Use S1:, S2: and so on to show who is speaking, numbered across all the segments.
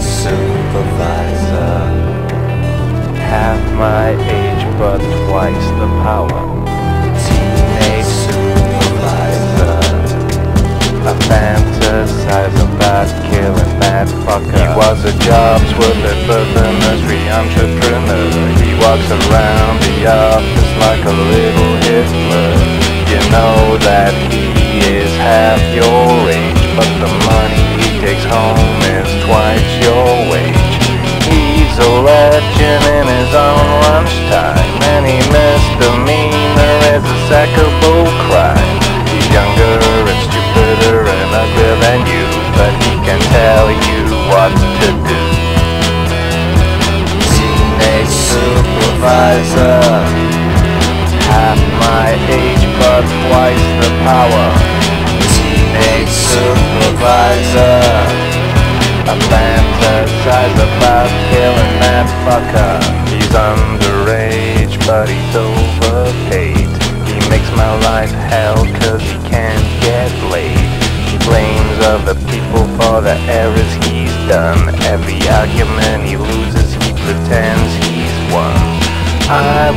S1: supervisor.
S2: Half my age, but twice the power.
S1: Teenage supervisor.
S2: I fantasize about killing that fucker. He was a jobs worker, but the nursery entrepreneur. He walks around the office like a little Hitler. You know that he is half your age, but the
S1: supervisor.
S2: Half my age, but twice the power.
S1: Teenage supervisor.
S2: I fantasize about killing that fucker. He's underage, but he's overpaid. He makes my life hell cause he can't get laid. He blames other people for the errors he's done. Every argument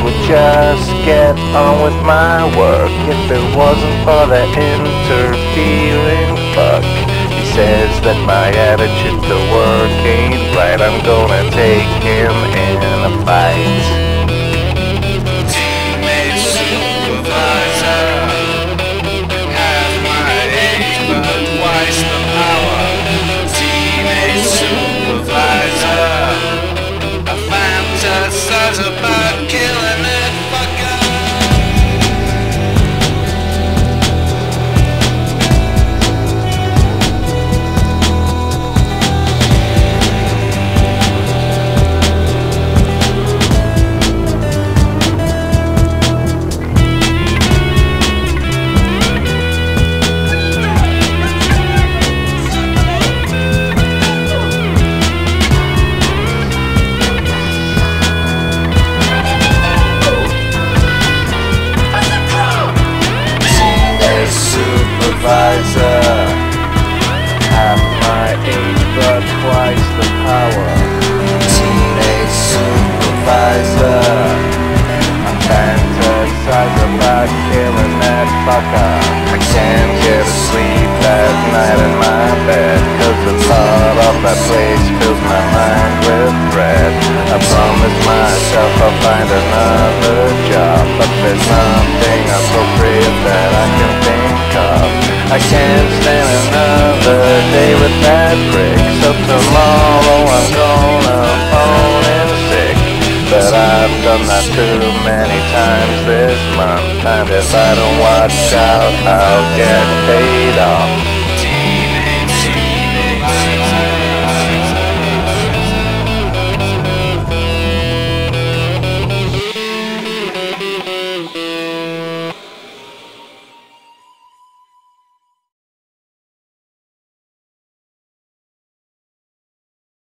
S2: would just get on with my work if it wasn't for that interfering fuck. He says that my attitude to work ain't right. I'm gonna take him in a fight.
S1: Twice the power. Teenage supervisor. I fantasize about killing that fucker.
S2: I can't get to sleep at night in my bed. Cause the thought of that place fills my mind with dread. I promise myself I'll find another job. But there's nothing appropriate that I can think of. I can't stand another with that prick. So tomorrow I'm gonna phone in sick. But I've done that too many times this month. And if I don't watch out, I'll get paid off.